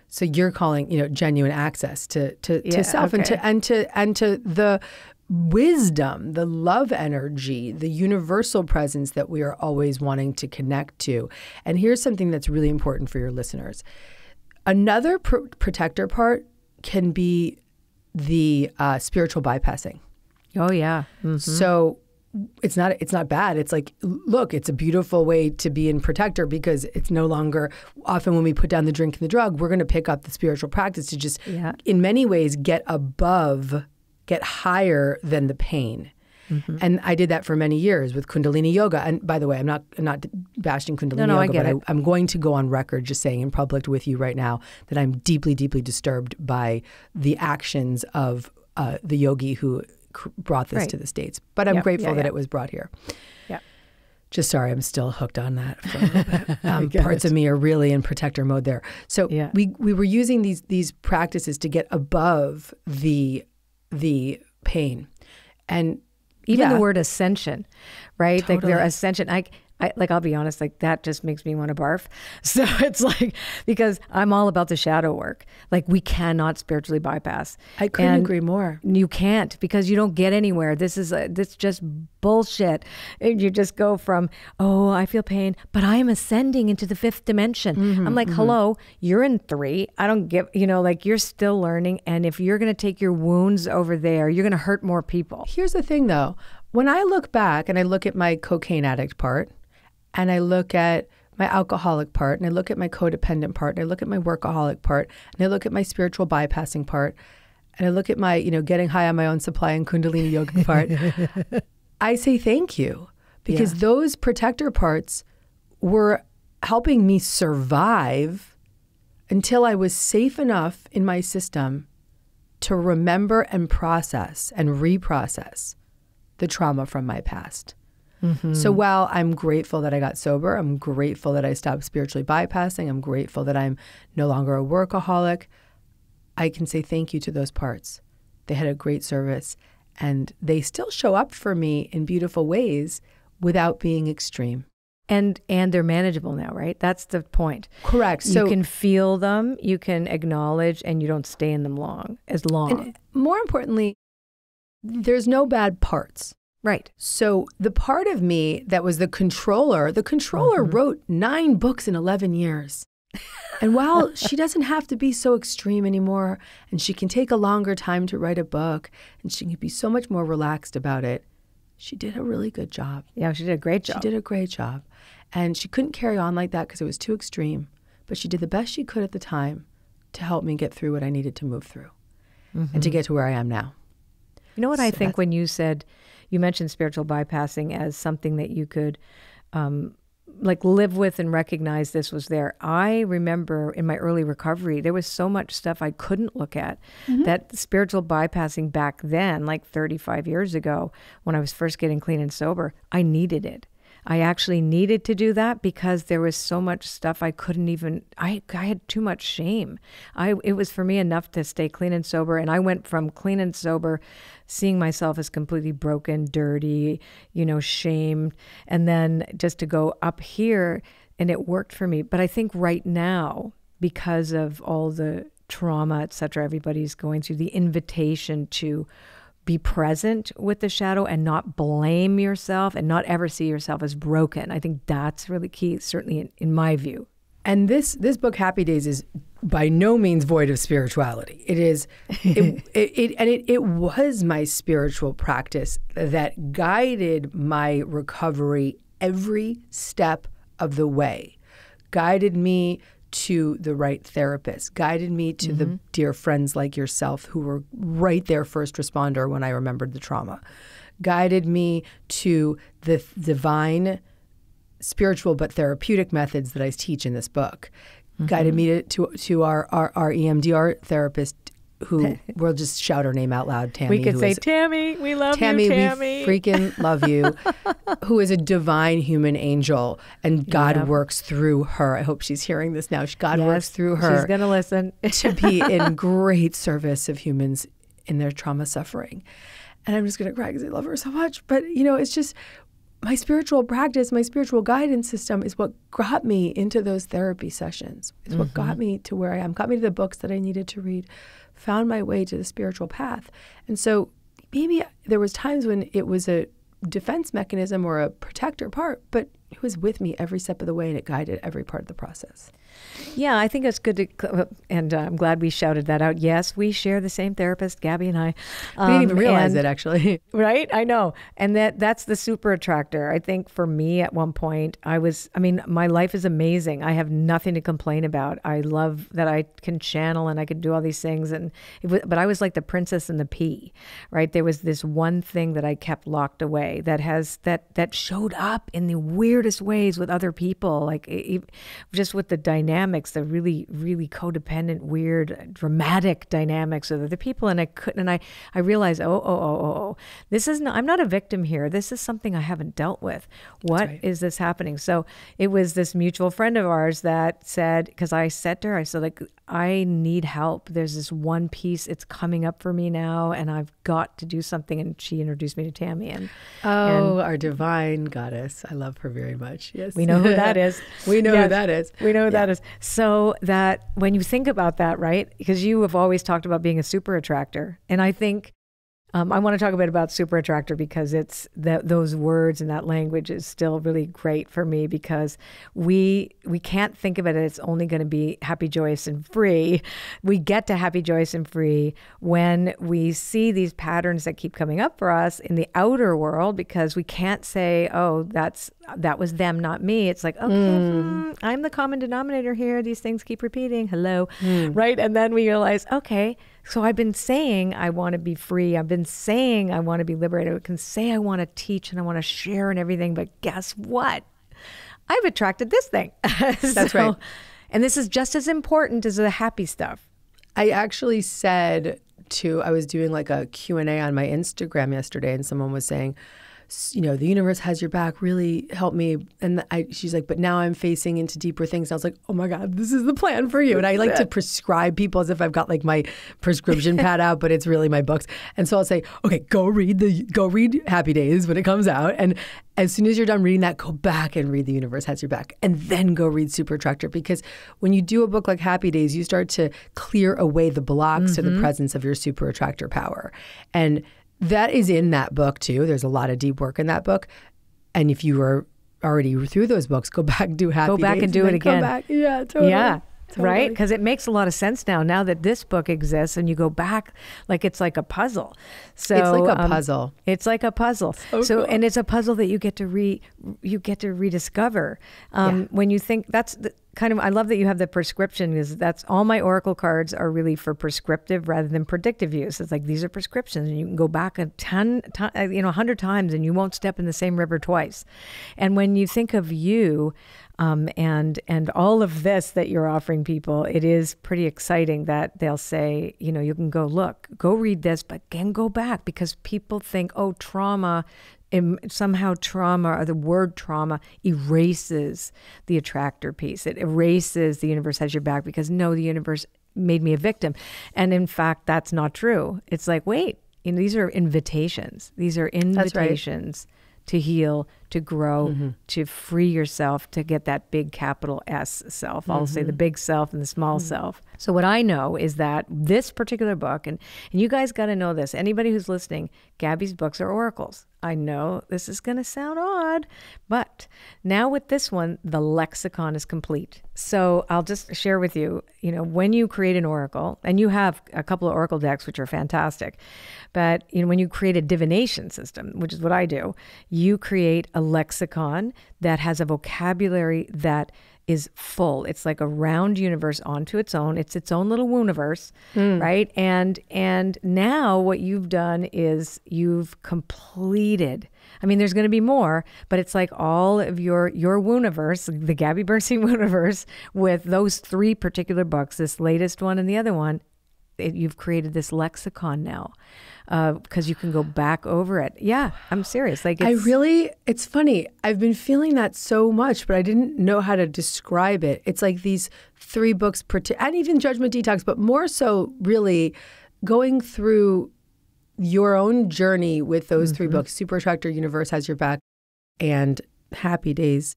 So you're calling, you know, genuine access to to, Yeah, to self and to and to and to the wisdom, the love energy, the universal presence that we are always wanting to connect to. And here's something that's really important for your listeners. Another pr- protector part can be the uh, spiritual bypassing. Oh yeah. Mm. So it's not it's not bad. It's like look, it's a beautiful way to be in protector because it's no longer often when we put down the drink and the drug, we're going to pick up the spiritual practice to just Yeah. in many ways get above, get higher than the pain. Mm-hmm. And I did that for many years with Kundalini yoga. And by the way, I'm not I'm not bashing Kundalini no, I yoga, get but it. I, I'm going to go on record just saying in public with you right now that I'm deeply, deeply disturbed by the actions of uh, the yogi who brought this Right. to the states. But I'm Yeah, grateful yeah, that yeah. it was brought here. Yeah. Just sorry, I'm still hooked on that. For a little bit. Um, parts it. of me are really in protector mode there. So Yeah. we we were using these these practices to get above the the pain, and Even the word ascension, right? Like their ascension. I, I like I'll be honest, like that just makes me want to barf. So it's like because I'm all about the shadow work. Like we cannot spiritually bypass. I couldn't And agree more. You can't because you don't get anywhere. This is a, this just bullshit. And You just go from oh I feel pain, but I am ascending into the fifth dimension. Mm-hmm, I'm like hello, you're in three. I don't give you know like you're still learning, and if you're gonna take your wounds over there, you're gonna hurt more people. Here's the thing, though. When I look back and I look at my cocaine addict part, and I look at my alcoholic part, and I look at my codependent part, and I look at my workaholic part, and I look at my spiritual bypassing part, and I look at my, you know, getting high on my own supply and Kundalini yoga part, I say thank you because Yeah. those protector parts were helping me survive until I was safe enough in my system to remember and process and reprocess the trauma from my past. Mm-hmm. So while I'm grateful that I got sober, I'm grateful that I stopped spiritually bypassing, I'm grateful that I'm no longer a workaholic, I can say thank you to those parts. They had a great service and they still show up for me in beautiful ways without being extreme. and and they're manageable now right that's the point Correct. So you can feel them you can acknowledge and you don't stay in them long as long and more importantly, there's no bad parts. Right So the part of me that was the controller, the controller mm-hmm. wrote nine books in 11 years. And while she doesn't have to be so extreme anymore, and she can take a longer time to write a book, and she can be so much more relaxed about it, she did a really good job. yeah she did a great job. She did a great job. And she couldn't carry on like that because it was too extreme. But she did the best she could at the time to help me get through what I needed to move through mm-hmm. and to get to where I am now. you know what i think when you said you mentioned spiritual bypassing as something that you could um, like live with and recognize this was there. I remember in my early recovery, there was so much stuff I couldn't look at. That spiritual bypassing back then, like 35 years ago, when I was first getting clean and sober, I needed it. I actually needed to do that because there was so much stuff I couldn't even I I had too much shame. I it was for me enough to stay clean and sober and I went from clean and sober seeing myself as completely broken, dirty, you know, shamed and then just to go up here and it worked for me. But I think right now because of all the trauma, et cetera, everybody's going through the invitation to be present with the shadow and not blame yourself and not ever see yourself as broken. I think that's really key, certainly in, in my view. And this this book, Happy Days, is by no means void of spirituality. It is, it, it, it and it, it was my spiritual practice that guided my recovery every step of the way, guided me to the right therapist, guided me to the mm-hmm. dear friends like yourself who were right there first responder when I remembered the trauma, guided me to the divine spiritual but therapeutic methods that I teach in this book. Guided mm-hmm. me to, to, to our, our, our EMDR therapist, who we'll just shout her name out loud, Tammy. we could say, is- Tammy, we love Tammy, you, Tammy. we freaking love you, who is a divine human angel, and God Yep. works through her. I hope she's hearing this now. God Yes, works through her. She's going to listen. to be in great service of humans in their trauma suffering. And I'm just going to cry because I love her so much. But, you know, it's just my spiritual practice, my spiritual guidance system is what got me into those therapy sessions. It's what Mm-hmm. got me to where I am, got me to the books that I needed to read, found my way to the spiritual path. And so maybe there was times when it was a defense mechanism or a protector part, but it was with me every step of the way and it guided every part of the process. Yeah, I think it's good to, and uh, I'm glad we shouted that out. Yes, we share the same therapist, Gabby and I. I didn't even Um, realize and- it actually. Right? I know. And that that's the super attractor. I think for me at one point I was I mean, my life is amazing. I have nothing to complain about. I love that I can channel and I can do all these things and it was, but I was like the princess and the pea. Right? There was this one thing that I kept locked away that has that that showed up in the weirdest ways with other people like it, just with the dynamics, the really really codependent, weird, dramatic dynamics of other people and I couldn't and I I realized, "Oh, oh, oh, oh, oh. This is not I'm not a victim here. This is something I haven't dealt with. What is right. this happening?" So, it was this mutual friend of ours that said cuz I said to her, I said like I need help. There's this one piece it's coming up for me now and I've got to do something and she introduced me to Tammy and Oh, our divine goddess. I love her very much. Yes. we know who that is. we know Yes. who that is. We know who that is. So that when you think about that, right? Because you have always talked about being a super attractor, and I think um, I want to talk a bit about super attractor because it's that those words and that language is still really great for me because we we can't think of it as only going to be happy, joyous, and free. We get to happy, joyous, and free when we see these patterns that keep coming up for us in the outer world because we can't say, "Oh, that's that was them, not me." It's like, okay, hmm, I'm the common denominator here. These things keep repeating. Hello, right? And then we realize, okay, so I've been saying I want to be free. I've been saying I want to be liberated. I can say I want to teach and I want to share and everything. But guess what? I've attracted this thing. That's right. And this is just as important as the happy stuff. I actually said to I was doing like a Q&A on my Instagram yesterday and someone was saying "S- you know the universe has your back really help me. And I she's like but now I'm facing into deeper things. And I was like oh my god this is the plan for you. And I like to prescribe people as if I've got like my prescription pad out but it's really my books. And so I'll say okay go read the go read Happy Days when it comes out. And as soon as you're done reading that, go back and read The Universe Has Your Back, and then go read Super Attractor. Because when you do a book like Happy Days, you start to clear away the blocks to the mm-hmm. presence of your super attractor power. And that is in that book too. There's a lot of deep work in that book. And if you are already through those books, go back, and do Happy Go back and do it then come again. back. Yeah, totally. Yeah. Right? Because it makes a lot of sense now, now that this book exists and you go back, like it's like a puzzle. So It's like a um, puzzle. It's like a puzzle. So So, cool. and it's a puzzle that you get to re, you get to rediscover. Um, Yeah. When you think that's the, kind of, I love that you have the prescription because that's all my oracle cards are really for prescriptive rather than predictive use. It's like these are prescriptions, and you can go back a ton, ton uh, you know, a hundred times, and you won't step in the same river twice. And when you think of you. Um, and and all of this that you're offering people, it is pretty exciting that they'll say, you know, you can go look, go read this, but then go back because people think, oh, trauma, somehow trauma or the word trauma erases the attractor piece. It erases the universe has your back because no, the universe made me a victim, and in fact, that's not true. It's like, wait, you know, these are invitations. These are invitations to heal, to grow, Mm-hmm. to free yourself, to get that big capital S self. I'll say the Mm-hmm. big self and the small self. So what I know is that this particular book, and, and you guys got to know this. Anybody who's listening, Gabby's books are oracles. I know this is going to sound odd, but now with this one, the lexicon is complete. So I'll just share with you, you know, when you create an oracle, and you have a couple of oracle decks, which are fantastic, but you know, when you create a divination system, which is what I do, you create a lexicon that has a vocabulary that is full. It's like a round universe onto its own. It's its own little universe, hmm. right? And and now what you've done is you've completed. I mean, there's going to be more, but it's like all of your your universe, the Gabby Bernstein universe, with those three particular books, this latest one and the other one. It, you've created this lexicon now uh, because you can go back over it. Yeah, I'm serious. Like I really, it's funny. I've been feeling that so much, but I didn't know how to describe it. It's like these three books, and even Judgment Detox, but more so, really going through your own journey with those three mm-hmm. books. Super Attractor Universe has your back. and Happy Days,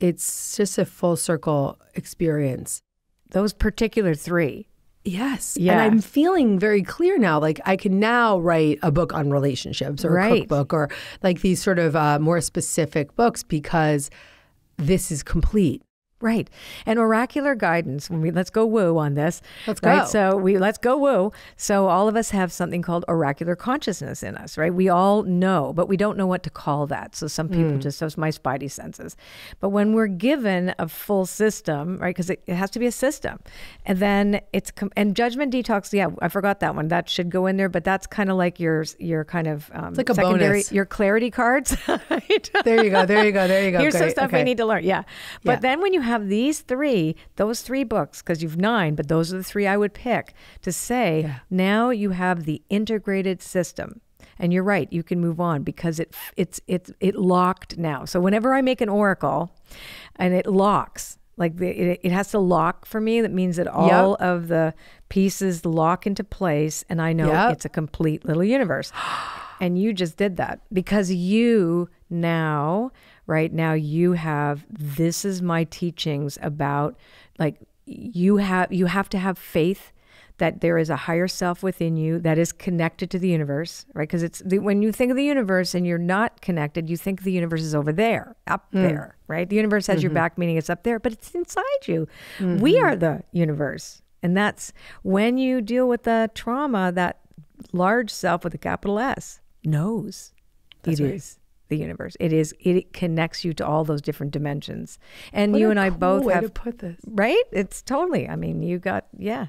it's just a full circle experience. Those particular three. Yes. Yeah. And I'm feeling very clear now. Like I can now write a book on relationships or a cookbook or like these sort of uh, more specific books because this is complete. Right. And oracular guidance, when we let's go woo on this. Let's right? go. So we let's go woo. So all of us have something called oracular consciousness in us, right? We all know, but we don't know what to call that. So some people Hmm. just those my spidey senses. But when we're given a full system, right? Because it, it has to be a system. And then it's com- and judgment detox, yeah, I forgot that one. That should go in there, but that's kind of like your your kind of um, like a secondary bonus. your clarity cards. right? There you go. There you go. There you go. Here's some Great. stuff we Okay. need to learn. Yeah. But Yeah. then when you have these three, those three books, because you've nine, but those are the three I would pick to say, Yeah. now you have the integrated system. And you're right, you can move on because it it's it's it locked now. So whenever I make an oracle and it locks, like the, it, it has to lock for me, that means that all of the pieces lock into place and I know Yep. it's a complete little universe. And you just did that because you now, right now, you have this is my teachings about like you have you have to have faith that there is a higher self within you that is connected to the universe, right? Because it's the, when you think of the universe and you're not connected, you think the universe is over there, up hmm. there, right? The universe has your mm-hmm. back, meaning it's up there, but it's inside you. We mm-hmm. are the universe. And that's when you deal with the trauma, that large self with a capital S knows That's it right. is the universe. It is. It connects you to all those different dimensions. And What you and I cool both have put this. right. It's totally. I mean, you got yeah,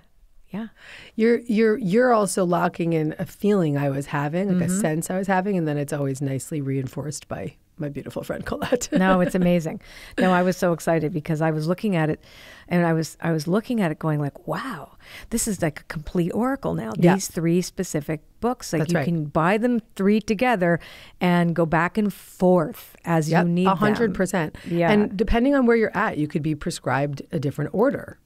yeah. You're you're you're also locking in a feeling I was having, like Mm-hmm. a sense I was having, and then it's always nicely reinforced by my beautiful friend Colette. No, it's amazing. No, I was so excited because I was looking at it, and I was I was looking at it, going like, "Wow, this is like a complete oracle now." Yeah. These three specific books, like That's you right. can buy them three together and go back and forth as Yep, you need a hundred them. percent. Yeah. and depending on where you're at, you could be prescribed a different order.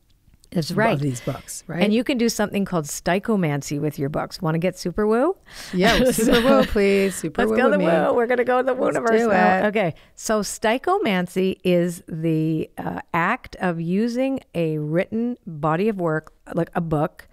That's right. these books, right? And you can do something called stichomancy with your books. Want to get super woo? yeah, super woo, please, super Let's woo go with the me. woo. We're going to go to the Let's Wooniverse do now. Okay. So stichomancy is the uh, act of using a written body of work, like a book,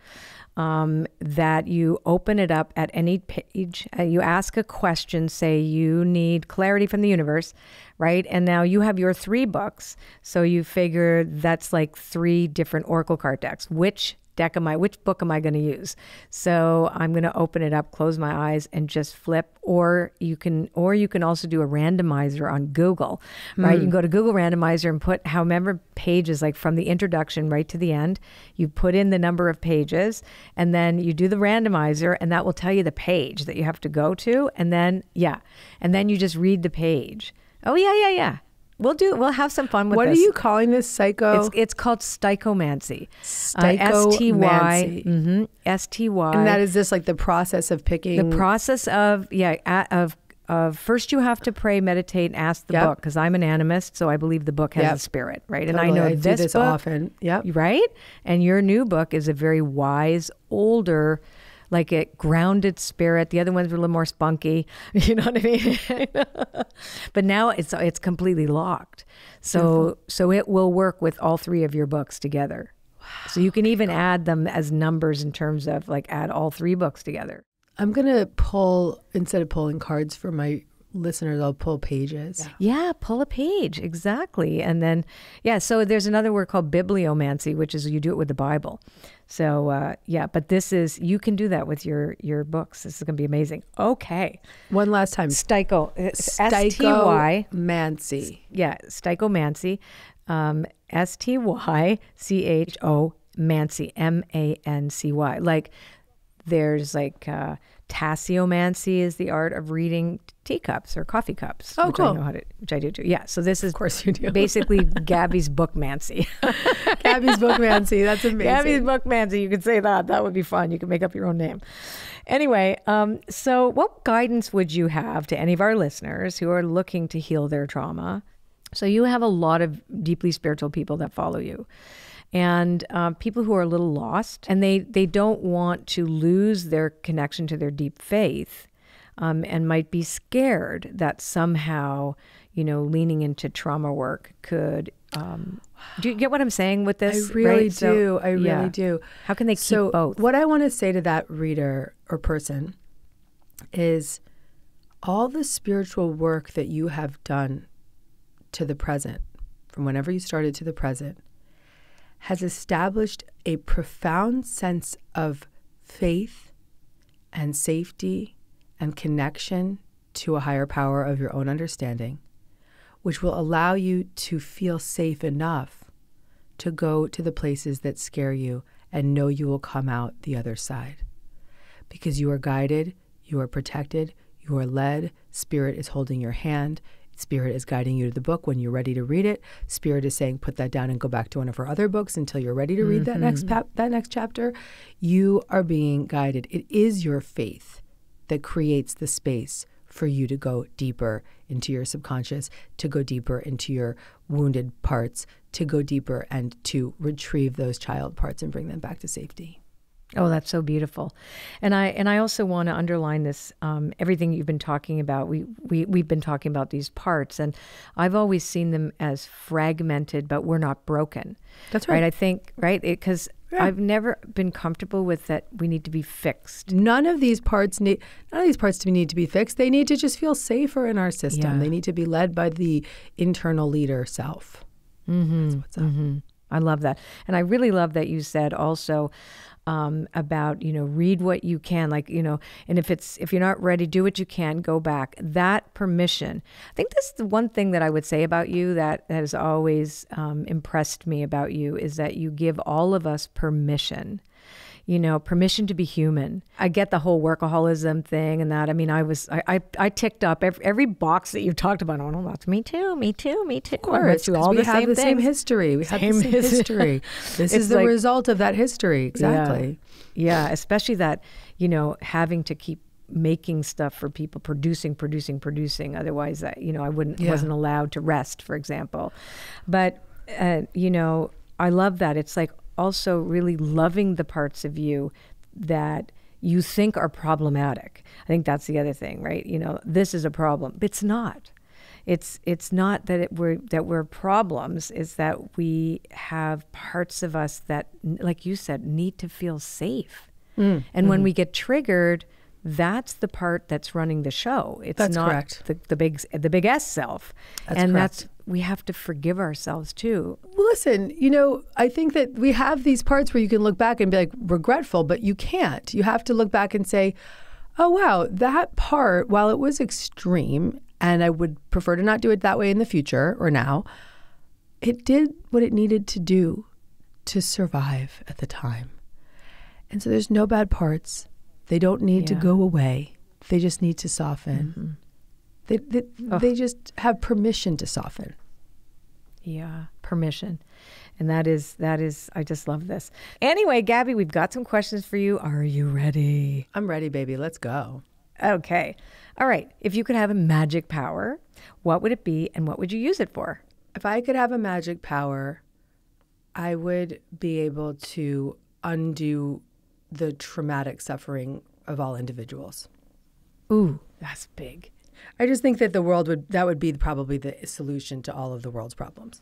um, that you open it up at any page. Uh, you ask a question, say you need clarity from the universe, right? And now you have your three books. So you figure that's like three different Oracle card decks. Which deck am I, which book am I going to use? So I'm going to open it up, close my eyes, and just flip. Or you can, or you can also do a randomizer on Google, right? You hmm. can go to Google Randomizer and put however pages, like from the introduction right to the end. You put in the number of pages, and then you do the randomizer, and that will tell you the page that you have to go to, and then yeah, and then you just read the page. Oh yeah, yeah, yeah. We'll do. We'll have some fun with What are you calling this psycho? It's it's called stichomancy. Stichomancy. S T Y. Mm-hmm. S T Y. and that is this like the process of picking the process of yeah of of first you have to pray, meditate, and ask the Yep. book because I'm an animist, so I believe the book has Yep. a spirit, right? And I know I do this, this book, often. Yep. right? And your new book is a very wise, older. Like a grounded spirit. The other ones were a little more spunky. You know what I mean? but now it's it's completely locked. So so it will work with all three of your books together. So you can even add them as numbers in terms of like add all three books together. I'm gonna pull instead of pulling cards for my listeners, I'll pull pages. Yeah, pull a page. Exactly. And then, yeah, so there's another word called bibliomancy, which is you do it with the Bible. So, uh, yeah, but this is, you can do that with your, your books. This is going to be amazing. Okay. One last time. Stycho, S T Y, Mancy. yeah, Stychomancy, um, S T Y C H O Mancy, M A N C Y. Like, there's like uh, tasseomancy is the art of reading teacups or coffee cups. Oh, which I cool. know how to, which I do too. Yeah. So this is Of course you do. basically Gabby's bookmancy. Gabby's book Mancy. That's amazing. Gabby's bookmancy. You could say that. That would be fun. You could make up your own name. Anyway, um, so what guidance would you have to any of our listeners who are looking to heal their trauma? So you have a lot of deeply spiritual people that follow you. And uh, people who are a little lost, and they, they don't want to lose their connection to their deep faith, um, and might be scared that somehow you know, leaning into trauma work could. Um, do you get what I'm saying with this? I really right? do. So, I really yeah. do. How can they keep so both? what I want to say to that reader or person is all the spiritual work that you have done to the present, from whenever you started to the present, has established a profound sense of faith and safety and connection to a higher power of your own understanding, which will allow you to feel safe enough to go to the places that scare you and know you will come out the other side. Because you are guided, you are protected, you are led, Spirit is holding your hand. Spirit is guiding you to the book when you're ready to read it. Spirit is saying, put that down and go back to one of her other books until you're ready to read that next mm-hmm. pap- that next chapter. You are being guided. It is your faith that creates the space for you to go deeper into your subconscious, to go deeper into your wounded parts, to go deeper and to retrieve those child parts and bring them back to safety. Oh, that's so beautiful, and I and I also want to underline this. Um, everything you've been talking about, we we we've been talking about these parts, and I've always seen them as fragmented, but we're not broken. That's right. right. I think right because Yeah. I've never been comfortable with that. We need to be fixed. None of these parts need none of these parts to need to be fixed. They need to just feel safer in our system. Yeah. They need to be led by the internal leader self. Mm-hmm. That's what's up. hmm I love that, and I really love that you said also um, about you know read what you can, like you know, and if it's if you're not ready, do what you can, go back. That permission. I think that's the one thing that I would say about you that that has always um, impressed me about you is that you give all of us permission you know, permission to be human. I get the whole workaholism thing and that. I mean, I was, I, I, I ticked up every, every box that you've talked about. Oh, no, that's me too, me too, me too. Of course, 'cause all we the have same the same history. We have Same the same history. This is the like- result of that history. Exactly. Yeah, especially that, you know, having to keep making stuff for people, producing, producing, producing. Otherwise, I, you know, I wouldn't, Yeah. wasn't allowed to rest, for example. But, uh, you know, I love that. It's like also really loving the parts of you that you think are problematic. I think that's the other thing, right? You know, this is a problem. It's not. It's it's not that it, we're that we're problems. It's that we have parts of us that, like you said, need to feel safe. Mm, And when we get triggered, that's the part that's running the show. It's That's not correct. the the big the big S self. That's and correct. that's we have to forgive ourselves too. Well, listen, you know, I think that we have these parts where you can look back and be like regretful, but you can't. You have to look back and say, oh, wow, that part, while it was extreme, and I would prefer to not do it that way in the future or now, it did what it needed to do to survive at the time. And so there's no bad parts. They don't need to go away, they just need to soften. Mm-hmm. They, they, they just have permission to soften. Yeah, permission. And that is that is I just love this. Anyway, Gabby, we've got some questions for you. Are you ready? I'm ready, baby. Let's go. Okay. All right. If you could have a magic power, what would it be and what would you use it for? If I could have a magic power, I would be able to undo the traumatic suffering of all individuals. Ooh, that's big. I just think that the world would that would be probably the solution to all of the world's problems.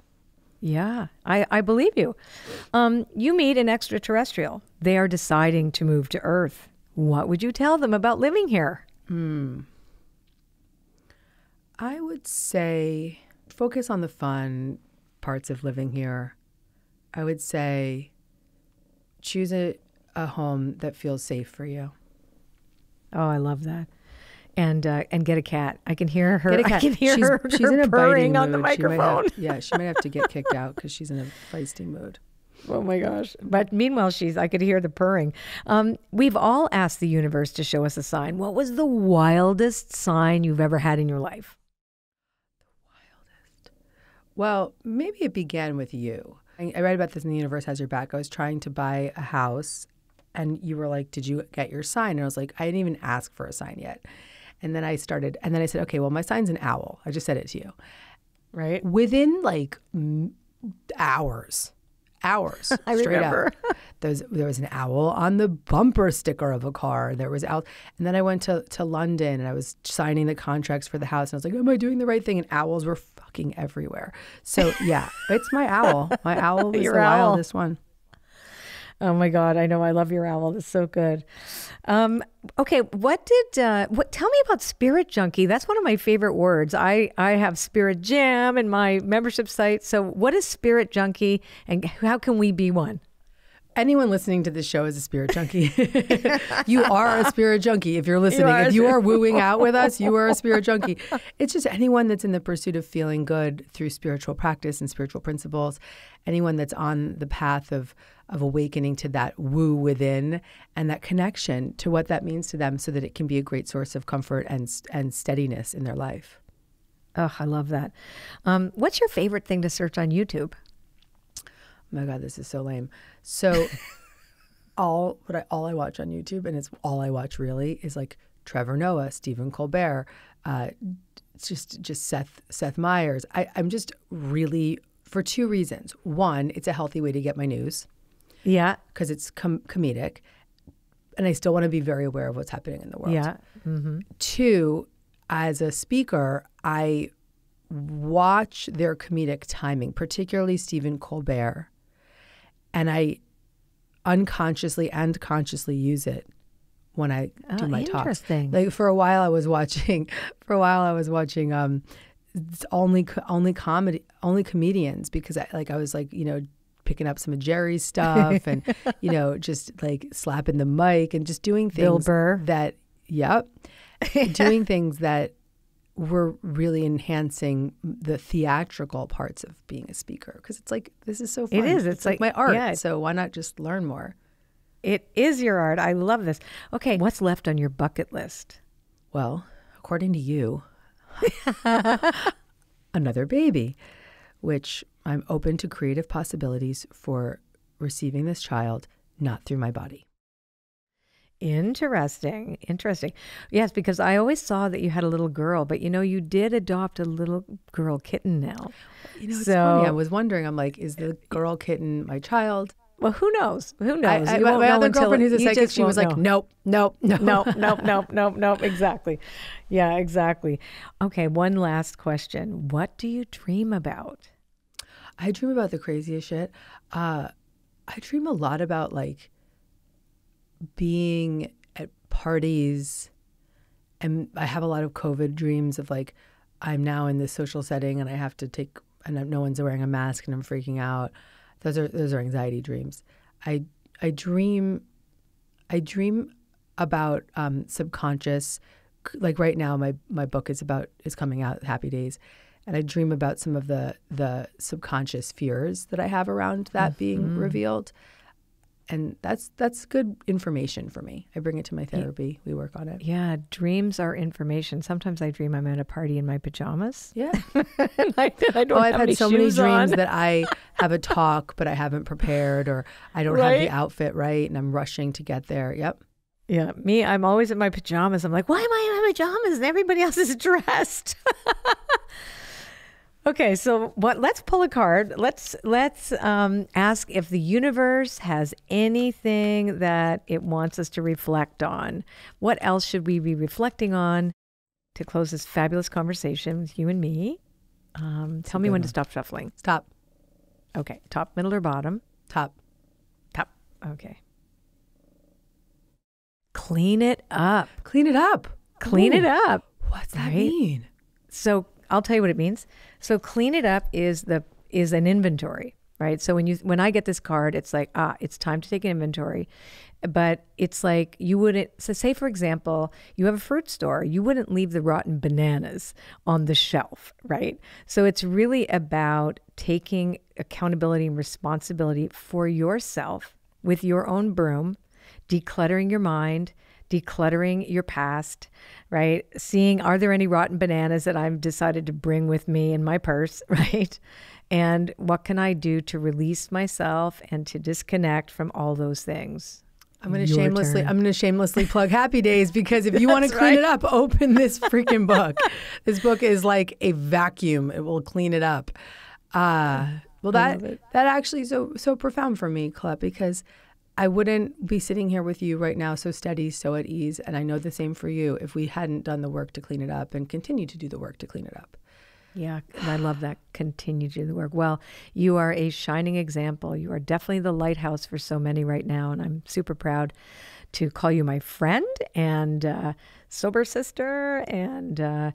Yeah, I, I believe you. Um, you meet an extraterrestrial. They are deciding to move to Earth. What would you tell them about living here? Hmm. I would say focus on the fun parts of living here. I would say choose a, a home that feels safe for you. Oh, I love that. And uh, and get a cat. I can hear her. Get a I cat. can hear she's, her, she's her in a purring biting on the mood. She have- microphone. yeah, she might have to get kicked out because she's in a feisty mood. Oh my gosh. But meanwhile, she's, I could hear the purring. Um, we've all asked the universe to show us a sign. What was the wildest sign you've ever had in your life? The Wildest. Well, maybe it began with you. I, I read about this in The Universe Has Your Back. I was trying to buy a house, and you were like, Did you get your sign? And I was like, I didn't even ask for a sign yet. And then I started, and then I said, Okay, well, my sign's an owl. I just said it to you. Right? Within like m- hours, hours. I straight remember. Up. There's, there was an owl on the bumper sticker of a car. There was owl, and then I went to to London and I was signing the contracts for the house, and I was like, "Am I doing the right thing?" And owls were fucking everywhere. So yeah, it's my owl. My owl was Your the owl. wildest one. Oh my God, I know I love your owl. It's so good. Um, okay, what did uh, what? Tell me about Spirit Junkie. That's one of my favorite words. I I have Spirit Jam in my membership site. So, what is Spirit Junkie, and how can we be one? Anyone listening to this show is a spirit junkie. you are a spirit junkie if you're listening. a if you are wooing out with us, you are a spirit junkie. It's just anyone that's in the pursuit of feeling good through spiritual practice and spiritual principles. Anyone that's on the path of of awakening to that woo within and that connection to what that means to them, so that it can be a great source of comfort and and steadiness in their life. Oh, I love that. Um, what's your favorite thing to search on YouTube? Oh my god, this is so lame. So all what I all I watch on YouTube, and it's all I watch really, is like Trevor Noah, Stephen Colbert, uh, just just Seth Seth Meyers. I, I'm just really for two reasons. One, it's a healthy way to get my news Yeah, because it's com- comedic, and I still want to be very aware of what's happening in the world. yeah. Two, as a speaker, I watch their comedic timing, particularly Stephen Colbert, and I unconsciously and consciously use it when I do Oh, my talks. interesting. Like for a while, I was watching. For a while, I was watching um, only only comedy only comedians because I like I was like you know picking up some of Jerry's stuff and you know just like slapping the mic and just doing things Bill Burr. that yep doing things that were really enhancing the theatrical parts of being a speaker because it's like this is so fun. is. It's like- my art. yeah. So why not just learn more? It is your art. I love this. Okay, what's left on your bucket list? Well, according to you, another baby, which I'm open to creative possibilities for receiving this child, not through my body. Interesting. Interesting. Yes, because I always saw that you had a little girl, but you know, you did adopt a little girl kitten now. You know, it's So- funny. I was wondering. I'm like, is the girl kitten my child? Well, who knows? Who knows? I, You my other until girlfriend, who's a psychic, she was like, nope, nope, nope, nope, nope, nope, nope. Exactly. Yeah, exactly. Okay, one last question. What do you dream about? I dream about the craziest shit. Uh, I dream a lot about like being at parties, and I have a lot of COVID dreams of like I'm now in this social setting and I have to take and no one's wearing a mask and I'm freaking out. Those are those are anxiety dreams. I I dream I dream about um, subconscious. Like right now, my my book is about is coming out, Happy Days, and I dream about some of the the subconscious fears that I have around that being mm-hmm. revealed, and that's that's good information for me. I bring it to my therapy. We work on it. Yeah, dreams are information. Sometimes I dream I'm at a party in my pajamas. Yeah. and I, I don't Oh, I've had so many dreams on. that I have a talk, but I haven't prepared, or I don't have the outfit right, and I'm rushing to get there. Yep. Yeah, me, I'm always in my pajamas. I'm like, why am I in my pajamas and everybody else is dressed? Okay, so what? Let's pull a card. Let's let's um, ask if the universe has anything that it wants us to reflect on. What else should we be reflecting on to close this fabulous conversation with you and me? Um, tell me when to stop shuffling. Stop. Okay, top, middle, or bottom? Top. Top. Okay. Clean it up. Clean it up. Clean it up. What's that Right? mean? So I'll tell you what it means. So clean it up is the is an inventory, right? So when you when I get this card, it's like ah, it's time to take an inventory. But it's like you wouldn't. So say for example, you have a fruit store, you wouldn't leave the rotten bananas on the shelf, right? So it's really about taking accountability and responsibility for yourself with your own broom, decluttering your mind, decluttering your past, right? Seeing are there any rotten bananas that I've decided to bring with me in my purse, right? And what can I do to release myself and to disconnect from all those things? I'm going to Your shamelessly turn. I'm going to shamelessly plug Happy Days because if you want to clean right. it up, open this freaking book. this book is like a vacuum. It will clean it up. Uh Well, that that actually is so so profound for me, Colette, because I wouldn't be sitting here with you right now so steady, so at ease, and I know the same for you if we hadn't done the work to clean it up and continue to do the work to clean it up. Yeah, I love that. Continue to do the work. Well, you are a shining example. You are definitely the lighthouse for so many right now, and I'm super proud to call you my friend and uh, sober sister, and uh,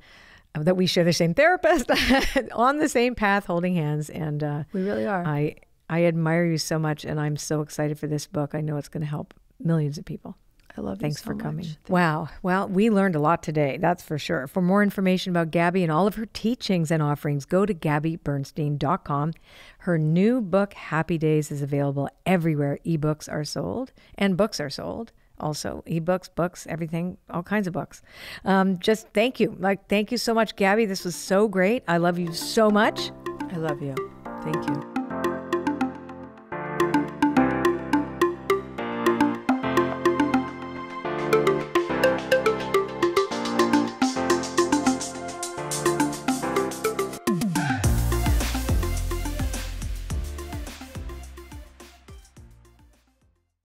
that we share the same therapist on the same path, holding hands. And uh, we really are. I I admire you so much, and I'm so excited for this book. I know it's going to help millions of people. I love Thanks so for coming. Wow. Well, we learned a lot today, that's for sure. For more information about Gabby and all of her teachings and offerings, go to gabbybernstein.com. Her new book, Happy Days, is available everywhere ebooks are sold and books are sold. Also, ebooks, books, everything, all kinds of books. Um, just thank you. Like, thank you so much, Gabby. This was so great. I love you so much. I love you. Thank you.